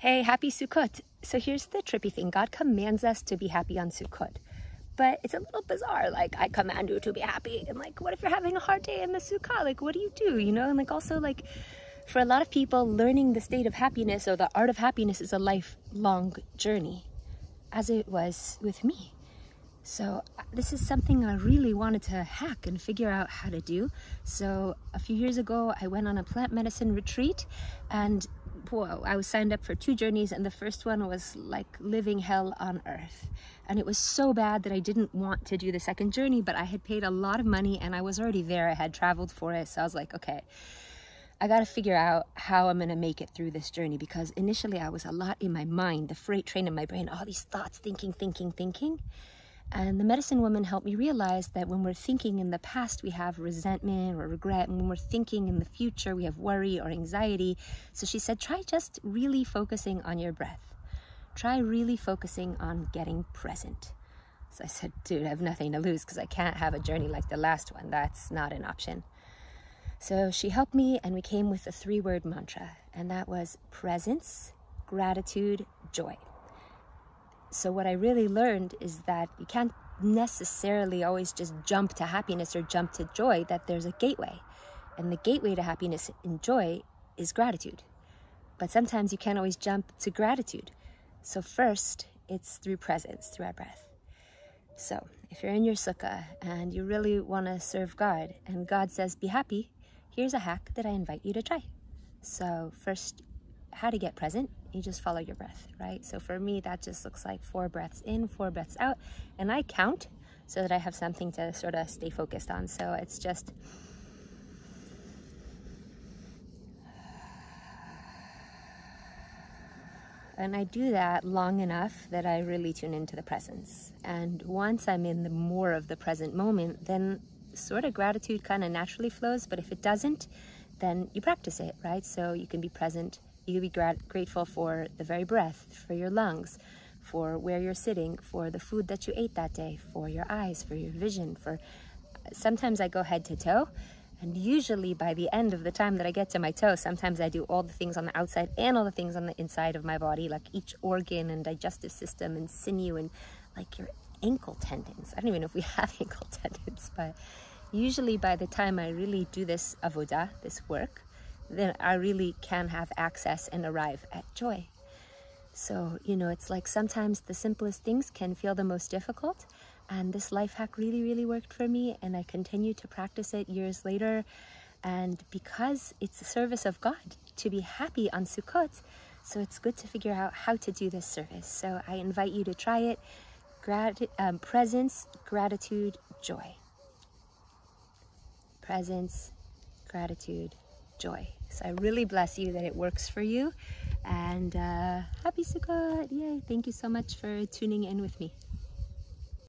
Hey, happy Sukkot. So here's the trippy thing God commands us to be happy on Sukkot. But it's a little bizarre. Like, I command you to be happy. And, like, what if you're having a hard day in the Sukkah? Like, what do you do? You know? And, like, also, like, for a lot of people, learning the state of happiness or the art of happiness is a lifelong journey, as it was with me. So uh, this is something I really wanted to hack and figure out how to do. So a few years ago, I went on a plant medicine retreat and whoa, I was signed up for two journeys and the first one was like living hell on earth. And it was so bad that I didn't want to do the second journey, but I had paid a lot of money and I was already there. I had traveled for it. So I was like, okay, I got to figure out how I'm going to make it through this journey because initially I was a lot in my mind, the freight train in my brain, all these thoughts, thinking, thinking, thinking. And the medicine woman helped me realize that when we're thinking in the past, we have resentment or regret. And when we're thinking in the future, we have worry or anxiety. So she said, try just really focusing on your breath. Try really focusing on getting present. So I said, dude, I have nothing to lose because I can't have a journey like the last one. That's not an option. So she helped me, and we came with a three word mantra, and that was presence, gratitude, joy. So what I really learned is that you can't necessarily always just jump to happiness or jump to joy, that there's a gateway. And the gateway to happiness and joy is gratitude. But sometimes you can't always jump to gratitude. So first, it's through presence, through our breath. So if you're in your sukkah and you really want to serve God and God says, be happy, here's a hack that I invite you to try. So first, how to get present you just follow your breath, right? So for me, that just looks like four breaths in, four breaths out, and I count so that I have something to sort of stay focused on. So it's just and I do that long enough that I really tune into the presence. And once I'm in the more of the present moment, then sort of gratitude kind of naturally flows. But if it doesn't, then you practice it, right? So you can be present you be grat- grateful for the very breath, for your lungs, for where you're sitting, for the food that you ate that day, for your eyes, for your vision, for sometimes I go head to toe. And usually by the end of the time that I get to my toe, sometimes I do all the things on the outside and all the things on the inside of my body, like each organ and digestive system and sinew and like your ankle tendons. I don't even know if we have ankle tendons, but usually by the time I really do this avodah, this work, then I really can have access and arrive at joy. So, you know, it's like sometimes the simplest things can feel the most difficult. And this life hack really, really worked for me. And I continue to practice it years later. And because it's a service of God to be happy on Sukkot, so it's good to figure out how to do this service. So I invite you to try it. Grat- um, presence, gratitude, joy. Presence, gratitude, joy. So I really bless you that it works for you. And uh, happy Sukkot. Yay. Thank you so much for tuning in with me.